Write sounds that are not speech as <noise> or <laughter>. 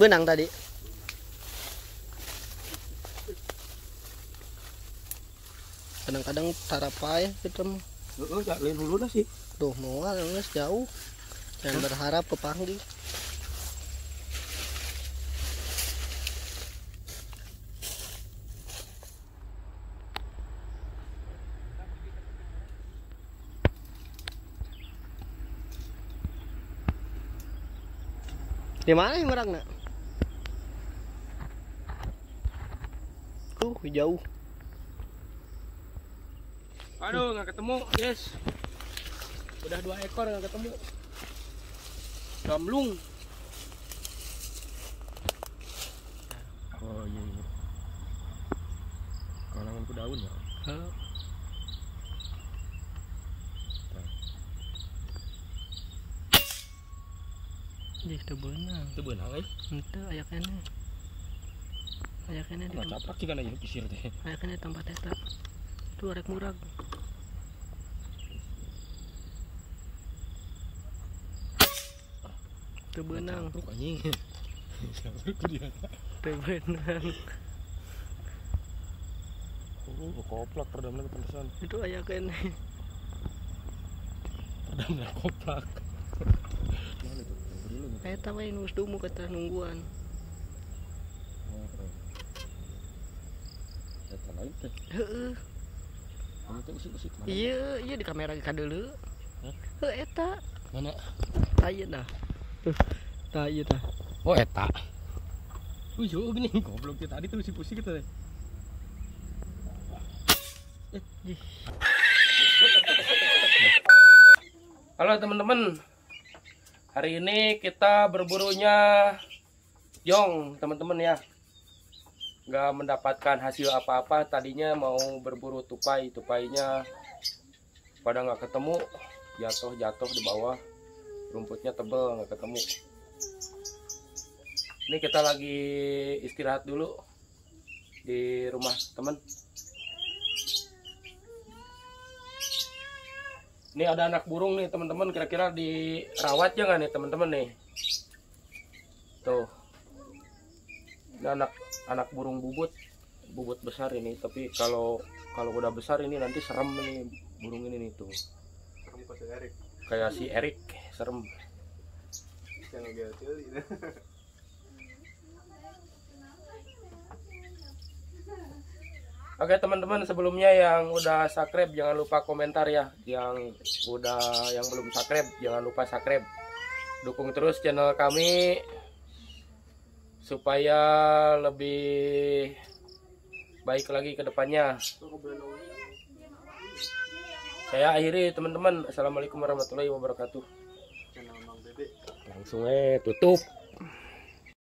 benang tadi kadang-kadang tarapai. Heeh, gak lain hulu sih. tuh mau nggak jauh jangan berharap kepanggil di mana yang merang nak? Tuh jauh. Aduh, nggak ketemu, guys. Udah dua ekor nggak ketemu. Gamlung. Oh iya iya. Kalangan ku daun ya. Jadi itu benang. Itu benang eh. Itu ayaknya. Ayaknya di Nggak caprak sih kan aja pisir teh. ayaknya tempat eta. Itu arek murag. Itu benang, Capruk anjing. <laughs> Capruk dia. itu benang. Oh, koplak peredamnya kepantesan. Itu ayaknya. Peredamnya koplak. Mana nih. Eta nus dumu kata nungguan. Eta lain teh. Heeh. Kamu teh usik-usik mana? Iya, iya di kamera ka? Heuh eta. Mana? Tah dah. Tuh. Ieu tah. Oh, eta. Iya gini goblok dia tadi tuh si pusing gitu deh. Halo teman-teman. Hari ini kita berburunya Yong, teman-teman ya. Nggak mendapatkan hasil apa-apa. Tadinya mau berburu tupai, tupainya pada nggak ketemu. Jatuh-jatuh di bawah. Rumputnya tebel, nggak ketemu. Ini kita lagi istirahat dulu di rumah teman. Ini ada anak burung nih teman-teman. Kira-kira dirawat jangan nih teman-teman nih. Tuh. Ini anak anak burung bubut, bubut besar ini. Tapi kalau kalau udah besar ini nanti serem nih burung ini nih tuh. Kayak si Erik serem. Oke teman-teman sebelumnya yang udah subscribe jangan lupa komentar ya Yang udah yang belum subscribe jangan lupa subscribe Dukung terus channel kami Supaya lebih baik lagi ke depannya. Saya akhiri teman-teman. Assalamualaikum warahmatullahi wabarakatuh. Langsung eh tutup